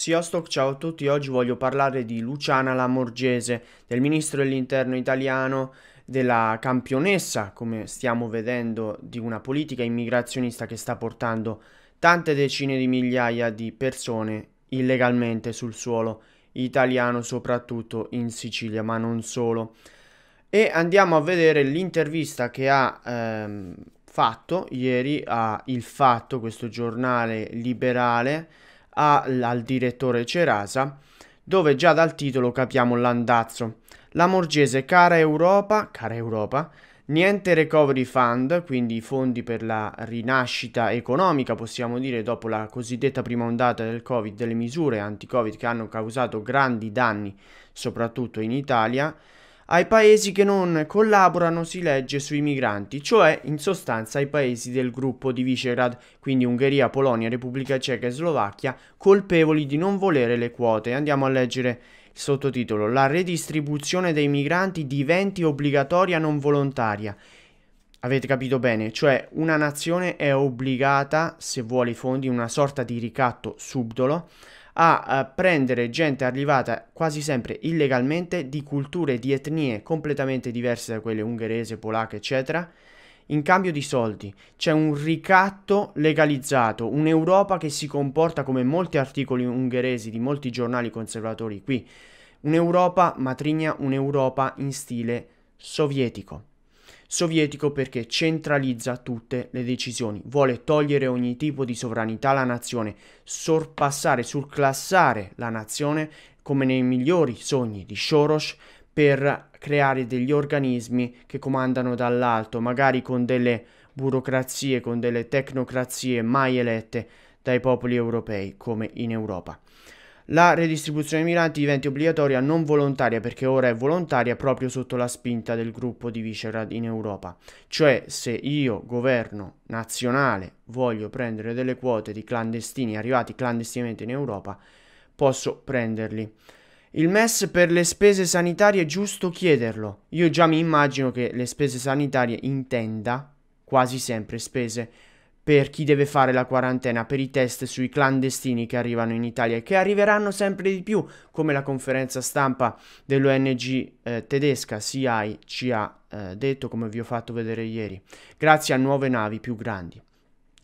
Sziasztok, ciao a tutti, oggi voglio parlare di Luciana Lamorgese, del ministro dell'interno italiano, della campionessa, come stiamo vedendo, di una politica immigrazionista che sta portando tante decine di migliaia di persone illegalmente sul suolo italiano, soprattutto in Sicilia, ma non solo. E andiamo a vedere l'intervista che ha ehm, fatto ieri a Il Fatto, questo giornale liberale, a, al direttore Cerasa, dove già dal titolo capiamo l'andazzo. La Morgese, cara Europa, cara Europa, niente recovery fund, quindi i fondi per la rinascita economica, possiamo dire, dopo la cosiddetta prima ondata del Covid, delle misure anti-Covid che hanno causato grandi danni, soprattutto in Italia, ai paesi che non collaborano, si legge, sui migranti, cioè in sostanza ai paesi del gruppo di Visegrad, quindi Ungheria, Polonia, Repubblica Ceca e Slovacchia, colpevoli di non volere le quote. Andiamo a leggere il sottotitolo. La redistribuzione dei migranti diventi obbligatoria non volontaria. Avete capito bene, cioè una nazione è obbligata, se vuole i fondi, una sorta di ricatto subdolo, a, a prendere gente arrivata quasi sempre illegalmente di culture, di etnie completamente diverse da quelle ungherese, polacche, eccetera, in cambio di soldi. C'è un ricatto legalizzato, un'Europa che si comporta come molti articoli ungheresi di molti giornali conservatori qui. Un'Europa matrigna, un'Europa in stile sovietico sovietico perché centralizza tutte le decisioni, vuole togliere ogni tipo di sovranità alla nazione, sorpassare, surclassare la nazione come nei migliori sogni di Soros per creare degli organismi che comandano dall'alto, magari con delle burocrazie, con delle tecnocrazie mai elette dai popoli europei come in Europa la redistribuzione dei migranti diventi obbligatoria non volontaria perché ora è volontaria proprio sotto la spinta del gruppo di Visegrad in Europa. Cioè se io, governo nazionale, voglio prendere delle quote di clandestini arrivati clandestinamente in Europa, posso prenderli. Il MES per le spese sanitarie è giusto chiederlo. Io già mi immagino che le spese sanitarie intenda quasi sempre spese per chi deve fare la quarantena, per i test sui clandestini che arrivano in Italia e che arriveranno sempre di più, come la conferenza stampa dell'ONG eh, tedesca CI ci ha eh, detto, come vi ho fatto vedere ieri, grazie a nuove navi più grandi.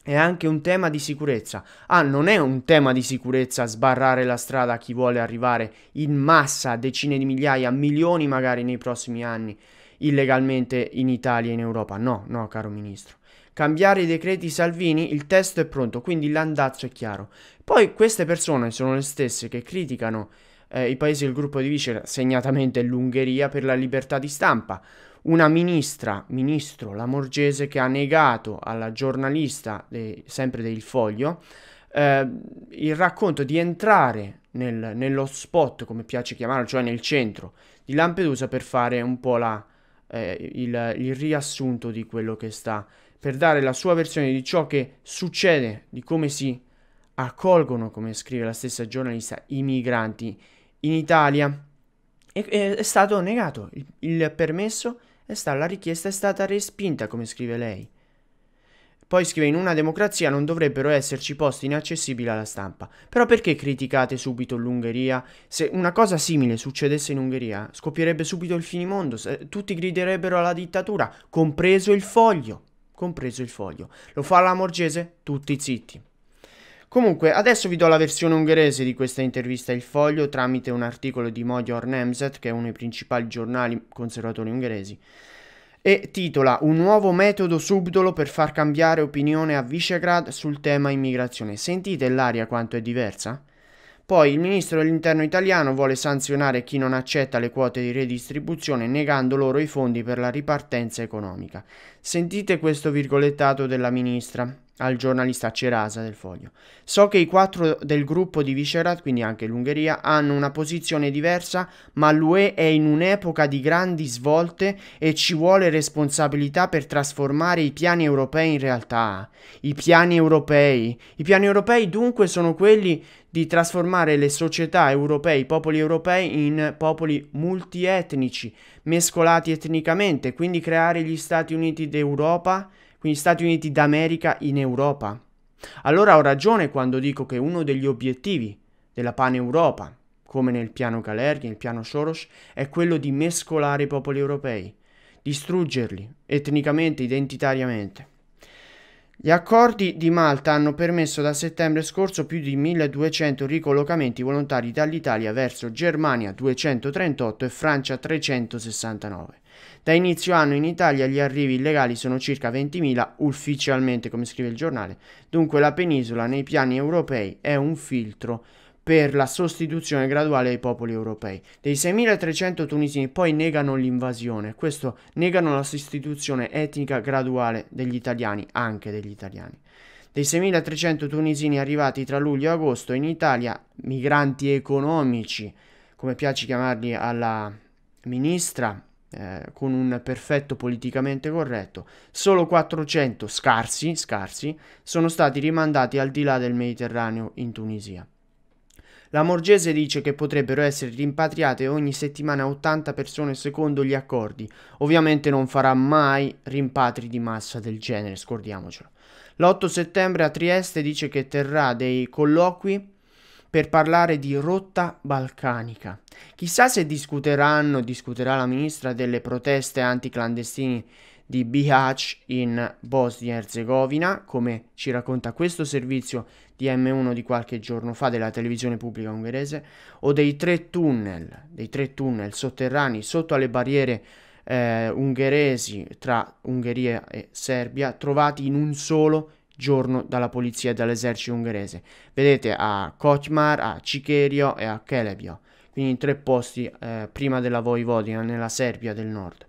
È anche un tema di sicurezza. Ah, non è un tema di sicurezza sbarrare la strada a chi vuole arrivare in massa, decine di migliaia, milioni magari nei prossimi anni, illegalmente in Italia e in Europa. No, no, caro ministro cambiare i decreti Salvini, il testo è pronto, quindi l'andazzo è chiaro. Poi queste persone sono le stesse che criticano eh, i paesi del gruppo di Vicegrad, segnatamente l'Ungheria, per la libertà di stampa. Una ministra, ministro Lamorgese, che ha negato alla giornalista, de, sempre del Foglio, eh, il racconto di entrare nel, nello spot, come piace chiamarlo, cioè nel centro di Lampedusa per fare un po' la, eh, il, il riassunto di quello che sta per dare la sua versione di ciò che succede, di come si accolgono, come scrive la stessa giornalista, i migranti in Italia. E, è stato negato il, il permesso, stata, la richiesta è stata respinta, come scrive lei. Poi scrive in una democrazia non dovrebbero esserci posti inaccessibili alla stampa. Però perché criticate subito l'Ungheria? Se una cosa simile succedesse in Ungheria, scoppierebbe subito il finimondo, tutti griderebbero alla dittatura, compreso il foglio compreso il foglio. Lo fa la Morgese? Tutti zitti. Comunque, adesso vi do la versione ungherese di questa intervista Il Foglio tramite un articolo di Magyar Nemzet, che è uno dei principali giornali conservatori ungheresi, e titola Un nuovo metodo subdolo per far cambiare opinione a Visegrad sul tema immigrazione. Sentite l'aria quanto è diversa? Poi il ministro dell'interno italiano vuole sanzionare chi non accetta le quote di redistribuzione negando loro i fondi per la ripartenza economica. Sentite questo virgolettato della ministra al giornalista Cerasa del Foglio. So che i quattro del gruppo di Visegrad, quindi anche l'Ungheria, hanno una posizione diversa, ma l'UE è in un'epoca di grandi svolte e ci vuole responsabilità per trasformare i piani europei in realtà. I piani europei. I piani europei dunque sono quelli di trasformare le società europee, i popoli europei in popoli multietnici, mescolati etnicamente, quindi creare gli Stati Uniti d'Europa quindi Stati Uniti d'America in Europa. Allora ho ragione quando dico che uno degli obiettivi della Pan-Europa, come nel piano Galerghi, nel piano Soros, è quello di mescolare i popoli europei, distruggerli etnicamente, identitariamente. Gli accordi di Malta hanno permesso da settembre scorso più di 1200 ricollocamenti volontari dall'Italia verso Germania 238 e Francia 369. Da inizio anno in Italia gli arrivi illegali sono circa 20.000 ufficialmente, come scrive il giornale. Dunque la penisola nei piani europei è un filtro per la sostituzione graduale dei popoli europei. Dei 6.300 tunisini poi negano l'invasione, questo negano la sostituzione etnica graduale degli italiani, anche degli italiani. Dei 6.300 tunisini arrivati tra luglio e agosto in Italia, migranti economici, come piace chiamarli alla ministra, eh, con un perfetto politicamente corretto, solo 400 scarsi, scarsi sono stati rimandati al di là del Mediterraneo in Tunisia. La Morgese dice che potrebbero essere rimpatriate ogni settimana 80 persone secondo gli accordi. Ovviamente non farà mai rimpatri di massa del genere, scordiamocelo. L'8 settembre a Trieste dice che terrà dei colloqui per parlare di rotta balcanica. Chissà se discuteranno, discuterà la ministra delle proteste anticlandestini di Bihać in Bosnia e Herzegovina, come ci racconta questo servizio di M1 di qualche giorno fa della televisione pubblica ungherese, o dei tre tunnel, dei tre tunnel sotterranei sotto alle barriere eh, ungheresi tra Ungheria e Serbia, trovati in un solo giorno dalla polizia e dall'esercito ungherese. Vedete a Kochmar, a Cicherio e a Kelebio, quindi in tre posti eh, prima della Voivodina, nella Serbia del nord.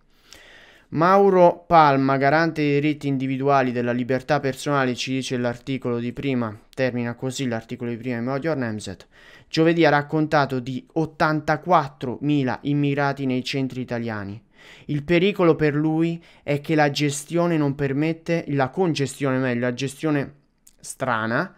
Mauro Palma, garante dei diritti individuali della libertà personale, ci dice l'articolo di prima, termina così l'articolo di prima di Modior Nemzet. Giovedì ha raccontato di 84.000 immigrati nei centri italiani. Il pericolo per lui è che la gestione non permette, la congestione meglio, la gestione strana,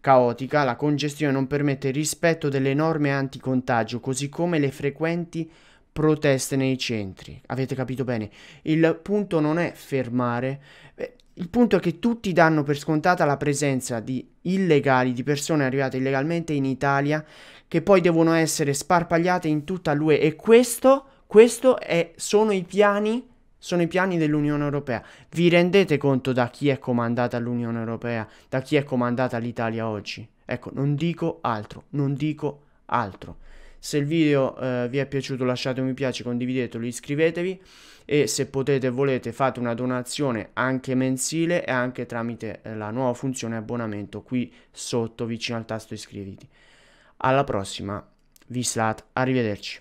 caotica, la congestione non permette il rispetto delle norme anticontagio, così come le frequenti proteste nei centri. Avete capito bene? Il punto non è fermare, eh, il punto è che tutti danno per scontata la presenza di illegali, di persone arrivate illegalmente in Italia, che poi devono essere sparpagliate in tutta l'UE e questo, questo è, sono i piani sono i piani dell'Unione Europea. Vi rendete conto da chi è comandata l'Unione Europea, da chi è comandata l'Italia oggi? Ecco, non dico altro, non dico altro. Se il video eh, vi è piaciuto lasciate un mi piace, condividetelo, iscrivetevi e se potete e volete fate una donazione anche mensile e anche tramite eh, la nuova funzione abbonamento qui sotto vicino al tasto iscriviti. Alla prossima, vi slat, arrivederci.